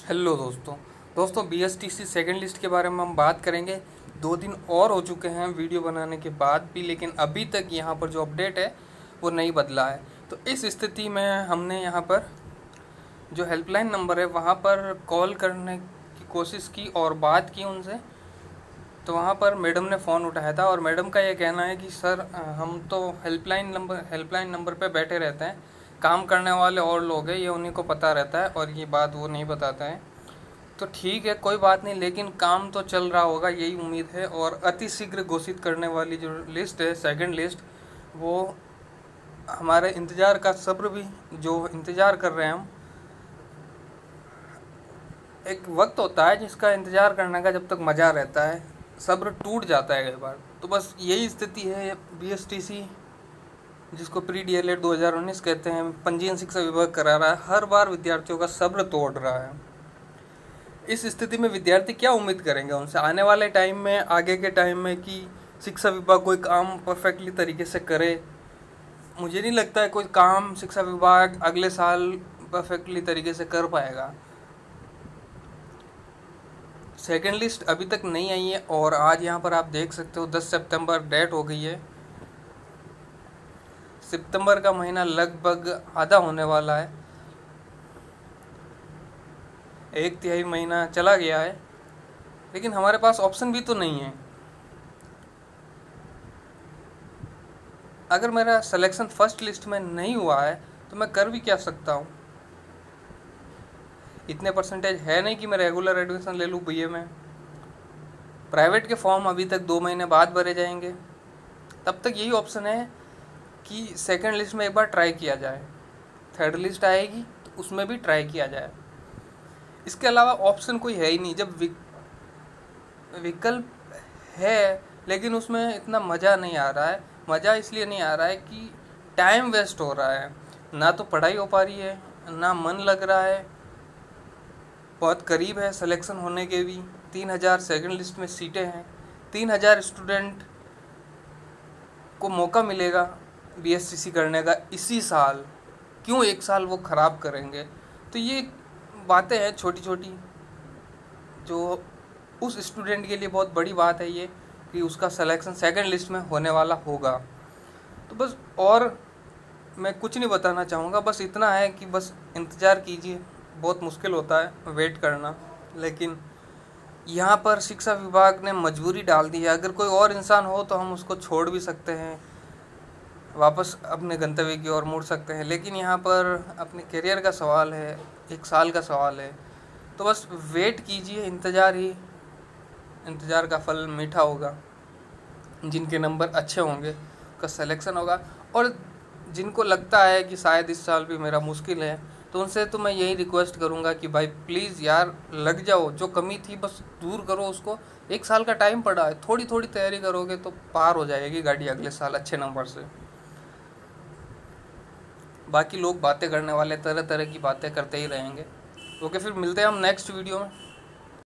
Hello दोस्तों। दोस्तों B S T C second list के बारे में हम बात करेंगे। दो दिन और हो चुके हैं वीडियो बनाने के बाद भी, लेकिन अभी तक यहाँ पर जो अपडेट है, वो नहीं बदला है। तो इस स्थिति में हमने यहाँ पर जो हेल्पलाइन नंबर है, वहाँ पर कॉल करने की कोशिश की और बात की उनसे। तो वहाँ पर मैडम ने फ़ोन उठाया था और मैडम का ये कहना है कि, सर, हम तो हेल्पलाइन नंबर हेल्पलाइन नंबर पे बैठे रहते हैं। काम करने वाले और लोग हैं, ये उन्हीं को पता रहता है और ये बात वो नहीं बताते हैं। तो ठीक है, कोई बात नहीं, लेकिन काम तो चल रहा होगा, यही उम्मीद है। और अति शीघ्र घोषित करने वाली जो लिस्ट है सेकंड लिस्ट वो हमारे इंतज़ार का सब्र भी, जो इंतज़ार कर रहे हैं हम, एक वक्त होता है जिसका इंतज़ार करने का जब तक मज़ा रहता है, सब्र टूट जाता है कई बार। तो बस यही स्थिति है बी एस टी सी जिसको प्री डी एल एड दो हज़ार उन्नीस कहते हैं, पंजीयन शिक्षा विभाग करा रहा है, हर बार विद्यार्थियों का सब्र तोड़ रहा है। इस स्थिति में विद्यार्थी क्या उम्मीद करेंगे उनसे? आने वाले टाइम में, आगे के टाइम में कि शिक्षा विभाग कोई काम परफेक्टली तरीके से करे? मुझे नहीं लगता है कोई काम शिक्षा विभाग अगले साल परफेक्टली तरीके से कर पाएगा। सेकेंड लिस्ट अभी तक नहीं आई है और आज यहाँ पर आप देख सकते हो 10 सितंबर डेट हो गई है। सितंबर का महीना लगभग आधा होने वाला है। एक तिहाई महीना चला गया है, लेकिन हमारे पास ऑप्शन भी तो नहीं है। अगर मेरा सिलेक्शन फ़र्स्ट लिस्ट में नहीं हुआ है तो मैं कर भी क्या सकता हूँ? इतने परसेंटेज है नहीं कि मैं रेगुलर एडमिशन ले लूँ बी में। प्राइवेट के फॉर्म अभी तक दो महीने बाद भरे जाएँगे। तब तक यही ऑप्शन है कि सेकंड लिस्ट में एक बार ट्राई किया जाए। थर्ड लिस्ट आएगी तो उसमें भी ट्राई किया जाए। इसके अलावा ऑप्शन कोई है ही नहीं। जब विक, विकल्प है लेकिन उसमें इतना मज़ा नहीं आ रहा है। मज़ा इसलिए नहीं आ रहा है कि टाइम वेस्ट हो रहा है। ना तो पढ़ाई हो पा रही है ना मन लग रहा है। बहुत करीब है सिलेक्शन होने के भी। तीन हज़ार सेकेंड लिस्ट में सीटें हैं। तीन हज़ार स्टूडेंट को मौका मिलेगा। बी करने का इसी साल, क्यों एक साल वो ख़राब करेंगे? तो ये बातें हैं छोटी छोटी जो उस स्टूडेंट के लिए बहुत बड़ी बात है ये, कि उसका सिलेक्शन सेकंड लिस्ट में होने वाला होगा। तो बस और मैं कुछ नहीं बताना चाहूँगा, बस इतना है कि बस इंतज़ार कीजिए, बहुत मुश्किल होता है वेट करना, लेकिन यहाँ पर शिक्षा विभाग ने मजबूरी डाल दी है। अगर कोई और इंसान हो तो हम उसको छोड़ भी सकते हैं। वापस अपने गंतव्य की ओर मुड़ सकते हैं। लेकिन यहाँ पर अपने करियर का सवाल है, एक साल का सवाल है। तो बस वेट कीजिए, इंतज़ार ही, इंतज़ार का फल मीठा होगा। जिनके नंबर अच्छे होंगे का सिलेक्शन होगा। और जिनको लगता है कि शायद इस साल भी मेरा मुश्किल है तो उनसे तो मैं यही रिक्वेस्ट करूँगा कि भाई प्लीज़ यार, लग जाओ। जो कमी थी, बस दूर करो उसको। एक साल का टाइम पड़ा है। थोड़ी थोड़ी तैयारी करोगे तो पार हो जाएगी गाड़ी अगले साल अच्छे नंबर से। बाकी लोग बातें करने वाले तरह तरह की बातें करते ही रहेंगे। ओके, फिर मिलते हैं हम नेक्स्ट वीडियो में।